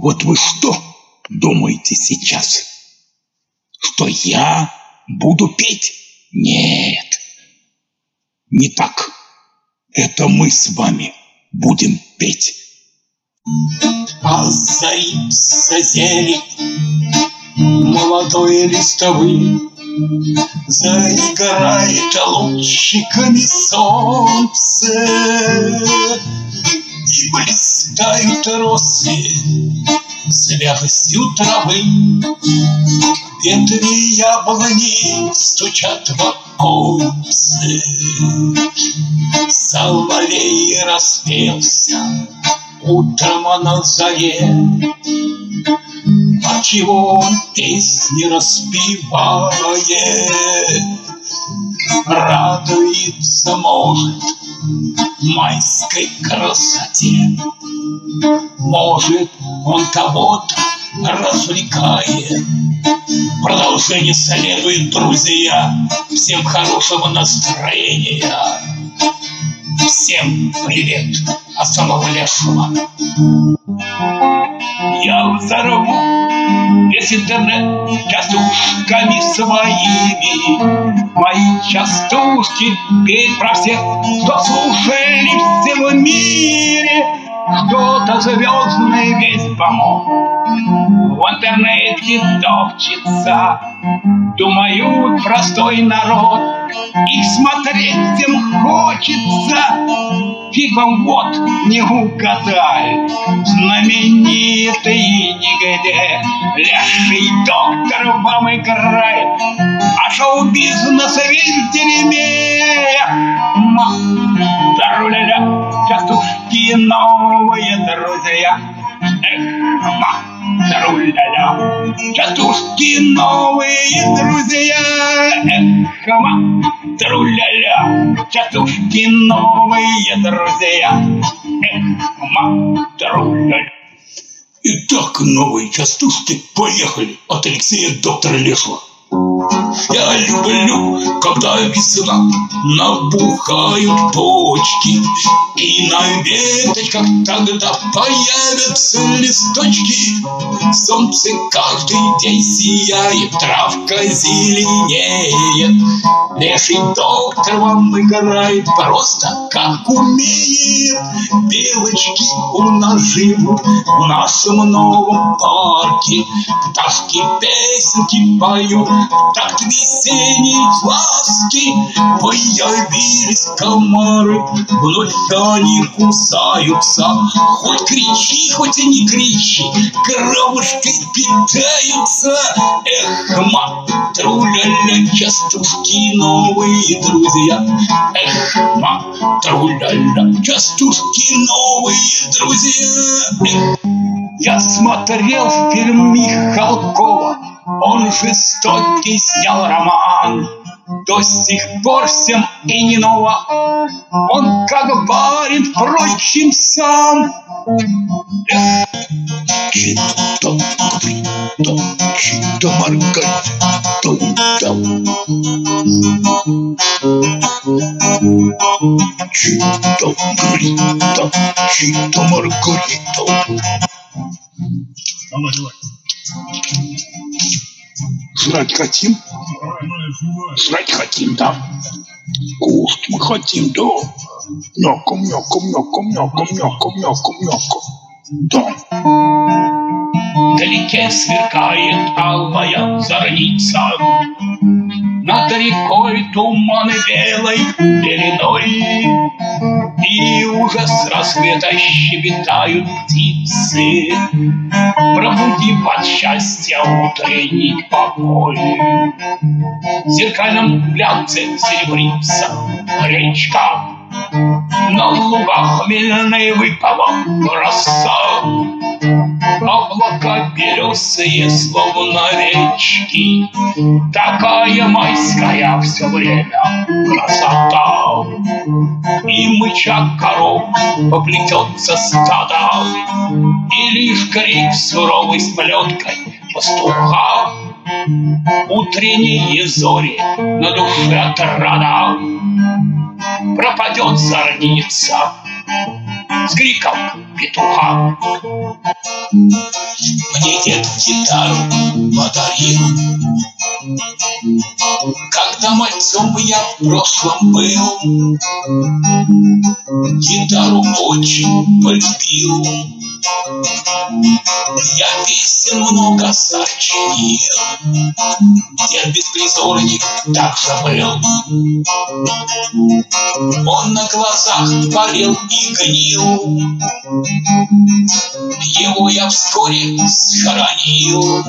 Вот вы что думаете сейчас? Что я буду петь? Нет, не так. Это мы с вами будем петь. Озарится зелень молодой листовый, Заиграет лучиками солнце, И блистают росы святостью травы. Ветви яблони стучат в оконцы, Соловей распелся утром на заре, Отчего он песни распевает, Радуется, может, майской красоте. Может, он кого-то развлекает. Продолжение следует, друзья. Всем хорошего настроения. Всем привет от самого лешего. Я взорву весь интернет частушками своими. Мои частушки петь про всех, кто слушали в всем мире. Кто-то звездный весь помог в интернете топчется. Думают, простой народ, их смотреть всем хочется. Фиг вам вот не угадали, знаменитый негодяй. Леший доктор вам играет, а шоу-бизнес весь дерьме. Ма, частушки новые друзья. Эх, ма, Труля-ля, частушки новые друзья. Эх, ма, труля-ля, частушки новые друзья. Эх, ма, труля-ля. Итак, новые частушки поехали от Алексея доктора Лешего. Я люблю, когда весна набухают почки, И на веточках тогда появятся листочки. Солнце каждый день сияет, травка зеленеет. Леший доктор вам играет просто как умеет. Белочки у нас живут в нашем новом парке. Пташки песенки поют, так весенней ласки Появились комары, вновь они кусаются. Хоть кричи, хоть и не кричи, кровушкой питаются. Эх, мат, труля-ля, частушки новые друзья. Эх, мат, труля-ля, частушки новые друзья. Я смотрел фильм Михалкова. Он жестокий снял роман, до сих пор всем и не нова. Он как барин, впрочем, сам. Чито, грито, чито, маргарито, Чито, грито, чито, маргарито. Давай, давай. Жрать хотим? Жрать хотим, да. Кушать мы хотим, да. Мяко, мяко, мяко, мяко, мяко, мяко, мяко. Да. Вдалеке сверкает алая зорница, Над рекой туманы белой пеленой, И уже с рассвета щебетают птицы, Пробудив от счастья утренний покой. Зеркальном глянце серебрится речка, На лугах хмельной выпала роса, Облака белесые, словно речки, Такая майская все время красота. И мыча коров поплетется стада, И лишь крик суровой с плеткой пастуха. Утренние зори на душе отрада, Пропадет зорница, с криком петуха. Мне дед гитару подарил, Когда мальцом я в прошлом был, Гитару очень полюбил. Я песен много сочинил, Дед беспризорник так забыл. Он на глазах болел и гнил, Его я вскоре схоронил.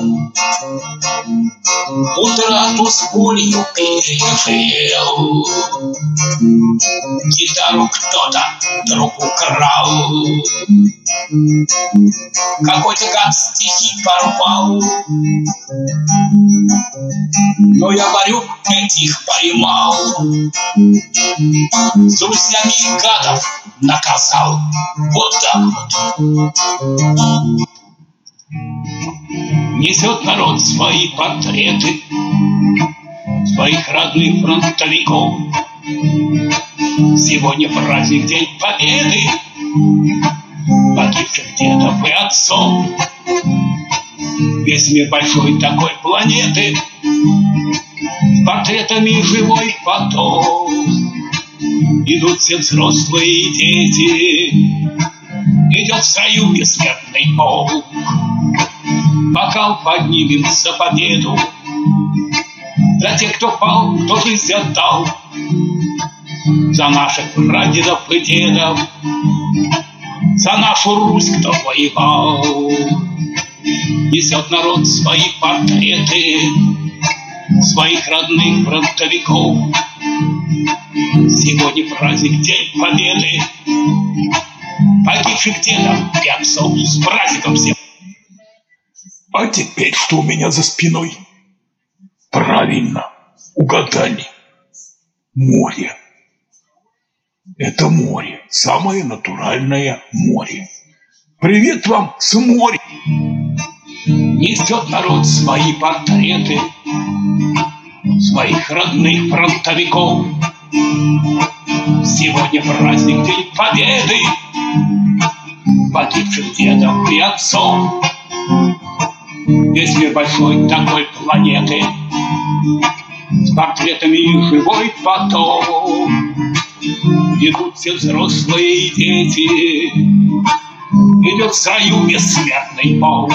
Утрату с болью пережил. Гитару кто-то вдруг украл. Какой-то гад стихи порвал. Но я варюк этих поймал. С друзьями гадов наказал. Вот так вот. Несет народ свои портреты Своих родных фронтовиков. Сегодня праздник День Победы. Погибших дедов и отцов. Весь мир большой такой планеты. Портретами живой поток Идут все взрослые дети. Идет в строю бессмертный полк Бокал поднимем за победу. За тех, кто пал, кто жизнь отдал. За наших прадедов и дедов. За нашу Русь, кто воевал. Несет народ свои портреты Своих родных фронтовиков Сегодня праздник День Победы Погибших дедов и отцов С праздником всех! А теперь что у меня за спиной? Правильно, угадали. Море. Это море, самое натуральное море. Привет вам с моря! Несет народ свои портреты Своих родных фронтовиков Сегодня праздник День Победы Погибших дедов и отцов. Весь мир большой такой планеты С портретами живой потом. Идут все взрослые дети. Идет в строю бессмертный полк.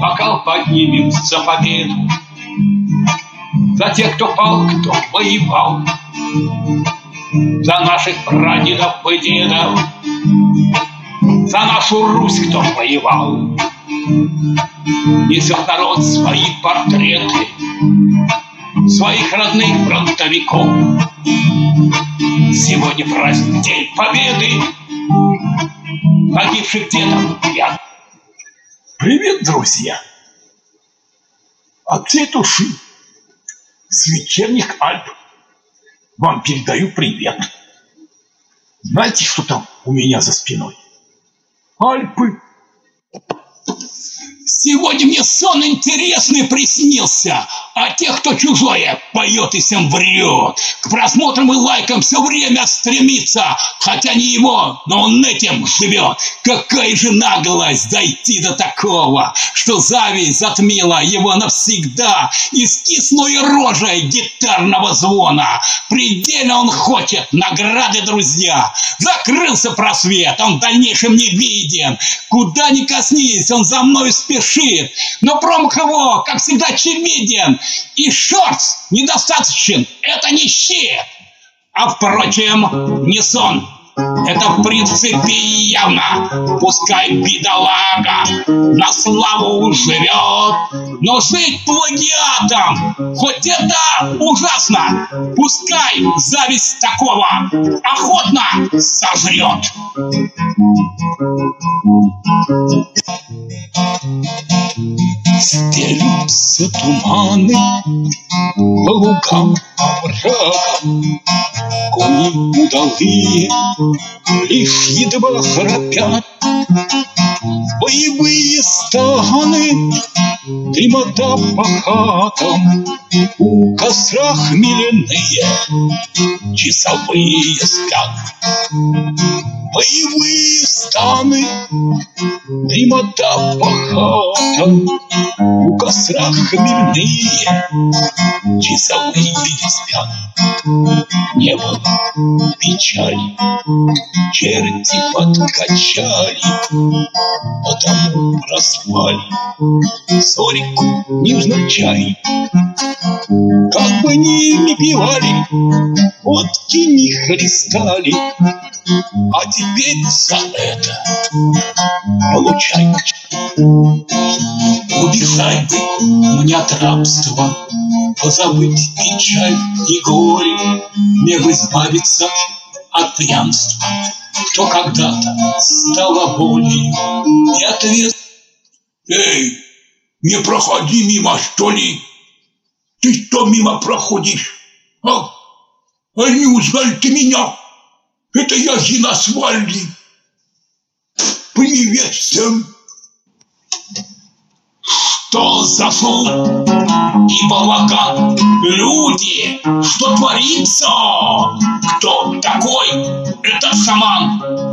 Бокал поднимем за победу За тех, кто пал, кто воевал. За наших прадедов и дедов. За нашу Русь, кто воевал. Несет народ свои портреты Своих родных фронтовиков. Сегодня праздник День Победы Погибших дедов я Привет, друзья! От всей души с вечерних Альп вам передаю привет. Знаете, что там у меня за спиной? Альпы. Сегодня мне сон интересный приснился, а тех, кто чужое поет и всем врет. К просмотрам и лайкам все время стремится, хотя не его, но он этим живет. Какая же наглость дойти до такого, что зависть затмила его навсегда и с кислой рожей гитарного звона. Предельно он хочет награды, друзья. Закрылся просвет, он в дальнейшем не виден. Куда ни коснись, он за мной спешит. Но промах его, как всегда, очевиден. И шорс недостаточен, это не щит. А впрочем, не сон. Это в принципе явно. Пускай бедолага на славу живет, но жить плагиатом, хоть это ужасно, пускай зависть такого охотно сожрет. Стелются туманы по лугам, оврагам, Кони удалые лишь едва храпят. Боевые станы Дремота по хатам, у костра хмеляные Часовые спят, боевые станы Дремота по хатам, у костра хмельные Часовые спят, не было печали Черти подкачали, потому распали Сорику невзначай Как бы ни пивали, водки не христали А теперь за это получай. Убежать мне от рабства Позабыть печаль и горе Не избавиться от пьянства. Кто когда-то стало более И ответ Эй, не проходи мимо, что ли? Ты что мимо проходишь? А? А не узнали ты меня? Это я Зиносвальный. Привет всем. Что за шум и балаган? Люди, что творится? Кто такой этот шаман?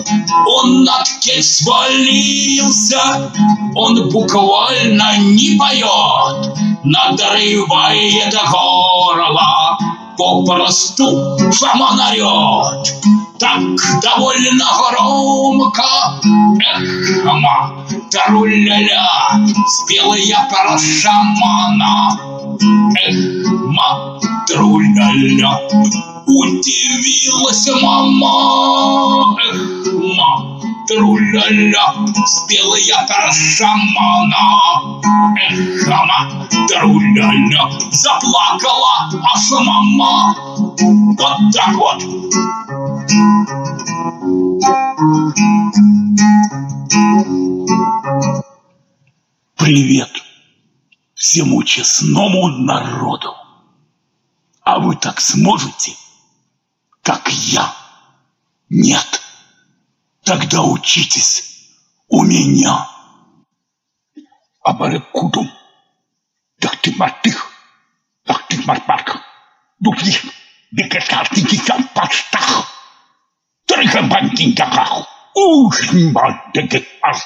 Он над кель свалился, он буквально не поет, надрывает горло, попросту шаман орет. Так довольно громко, эх, ма, Таруля-ля, спела я про шамана. Эх, ма, труля-ля, удивилась мама. Эх, ма, труля-ля, спела я про шамана. Эх, ма, труля-ля, заплакала аж мама. Вот так вот. Привет всему честному народу. А вы так сможете, как я? Нет. Тогда учитесь у меня. Абарекудум. Так ты мартых. Так ты мартмарк. Духих. Бекашкартики сам паштах. Трыха бантинкахах. Ух, мать, аж